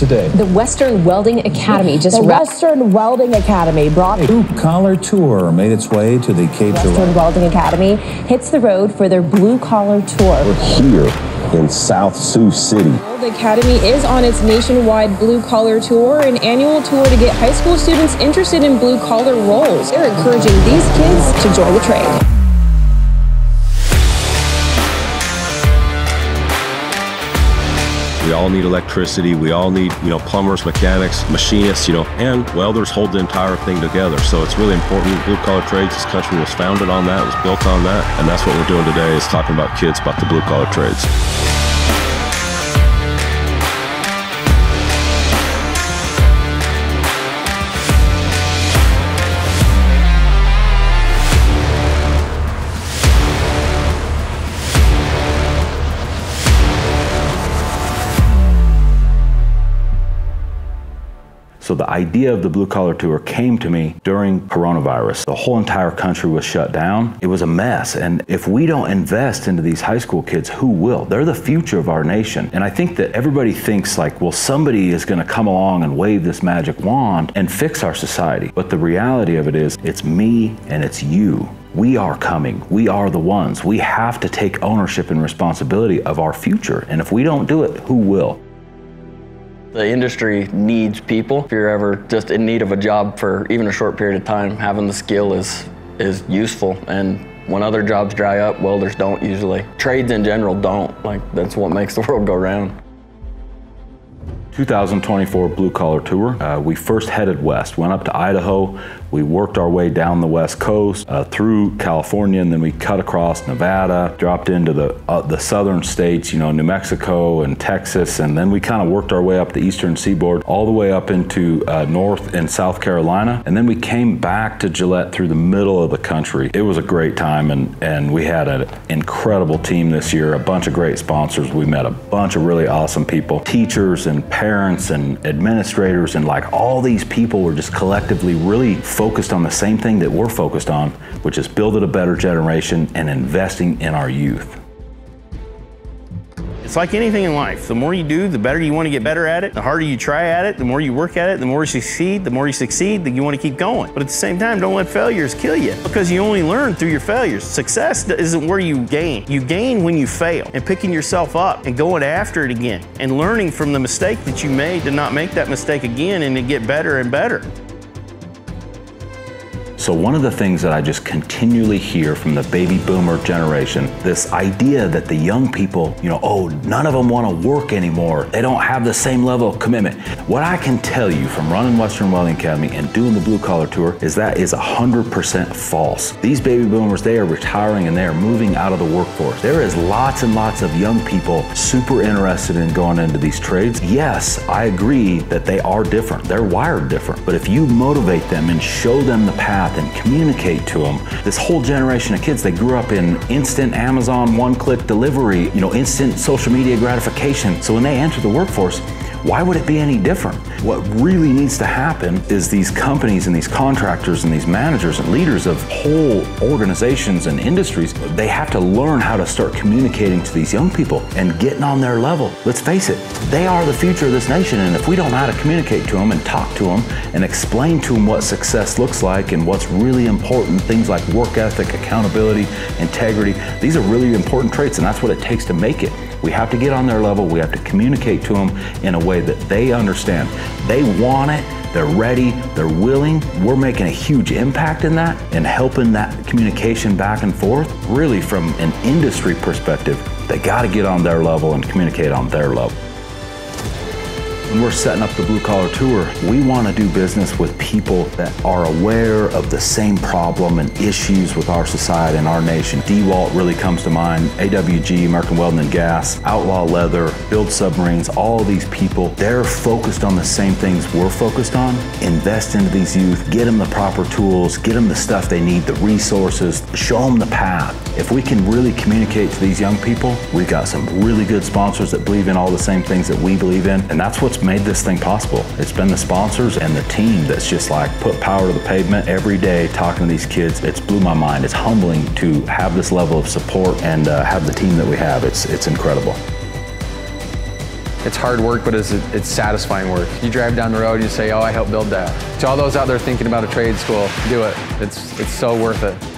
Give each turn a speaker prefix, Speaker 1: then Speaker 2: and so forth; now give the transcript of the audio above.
Speaker 1: today.
Speaker 2: The Western Welding Academy just
Speaker 3: the
Speaker 2: wrapped.
Speaker 3: Western Welding Academy brought
Speaker 1: A blue collar tour made its way to the Cape
Speaker 3: Western
Speaker 1: Girardeau.
Speaker 3: Welding Academy hits the road for their blue collar tour.
Speaker 4: We're here in South Sioux City.
Speaker 5: The Academy is on its nationwide blue collar tour, an annual tour to get high school students interested in blue collar roles. They're encouraging these kids to join the trade.
Speaker 6: We all need electricity. We all need, you know, plumbers, mechanics, machinists, you know, and welders hold the entire thing together. So it's really important. Blue collar trades, this country was founded on that, was built on that. And that's what we're doing today is talking about kids about the blue collar trades.
Speaker 7: So the idea of the blue collar tour came to me during coronavirus. The whole entire country was shut down. It was a mess. And if we don't invest into these high school kids, who will? They're the future of our nation. And I think that everybody thinks like, well, somebody is going to come along and wave this magic wand and fix our society. But the reality of it is it's me and it's you. We are coming. We are the ones. We have to take ownership and responsibility of our future. And if we don't do it, who will?
Speaker 8: The industry needs people. If you're ever just in need of a job for even a short period of time, having the skill is is useful. And when other jobs dry up, welders don't usually. Trades in general don't. Like that's what makes the world go round.
Speaker 7: 2024 Blue Collar Tour. Uh, we first headed west, went up to Idaho. We worked our way down the west coast uh, through California, and then we cut across Nevada, dropped into the uh, the southern states, you know, New Mexico and Texas, and then we kind of worked our way up the eastern seaboard, all the way up into uh, North and South Carolina, and then we came back to Gillette through the middle of the country. It was a great time, and and we had an incredible team this year, a bunch of great sponsors. We met a bunch of really awesome people, teachers and parents and administrators, and like all these people were just collectively really focused on the same thing that we're focused on, which is building a better generation and investing in our youth.
Speaker 9: It's like anything in life. The more you do, the better you want to get better at it. The harder you try at it, the more you work at it, the more you succeed. The more you succeed, the you want to keep going. But at the same time, don't let failures kill you because you only learn through your failures. Success isn't where you gain. You gain when you fail and picking yourself up and going after it again and learning from the mistake that you made to not make that mistake again and to get better and better.
Speaker 7: So, one of the things that I just continually hear from the baby boomer generation, this idea that the young people, you know, oh, none of them want to work anymore. They don't have the same level of commitment. What I can tell you from running Western Welding Academy and doing the blue collar tour is that is 100% false. These baby boomers, they are retiring and they are moving out of the workforce. There is lots and lots of young people super interested in going into these trades. Yes, I agree that they are different. They're wired different. But if you motivate them and show them the path, and communicate to them. This whole generation of kids, they grew up in instant Amazon one click delivery, you know, instant social media gratification. So when they enter the workforce, why would it be any different? What really needs to happen is these companies and these contractors and these managers and leaders of whole organizations and industries, they have to learn how to start communicating to these young people and getting on their level. Let's face it, they are the future of this nation. And if we don't know how to communicate to them and talk to them and explain to them what success looks like and what's really important, things like work ethic, accountability, integrity, these are really important traits and that's what it takes to make it. We have to get on their level. We have to communicate to them in a way that they understand. They want it. They're ready. They're willing. We're making a huge impact in that and helping that communication back and forth. Really, from an industry perspective, they got to get on their level and communicate on their level. When we're setting up the blue collar tour, we want to do business with people that are aware of the same problem and issues with our society and our nation. DeWalt really comes to mind, AWG, American Welding and Gas, Outlaw Leather, Build Submarines, all these people, they're focused on the same things we're focused on. Invest into these youth, get them the proper tools, get them the stuff they need, the resources, show them the path. If we can really communicate to these young people, we've got some really good sponsors that believe in all the same things that we believe in, and that's what's made this thing possible. It's been the sponsors and the team that's just like put power to the pavement every day talking to these kids. It's blew my mind. It's humbling to have this level of support and uh, have the team that we have. It's, it's incredible.
Speaker 10: It's hard work, but it's, it's satisfying work. You drive down the road and you say, oh, I helped build that. To all those out there thinking about a trade school, do it. It's, it's so worth it.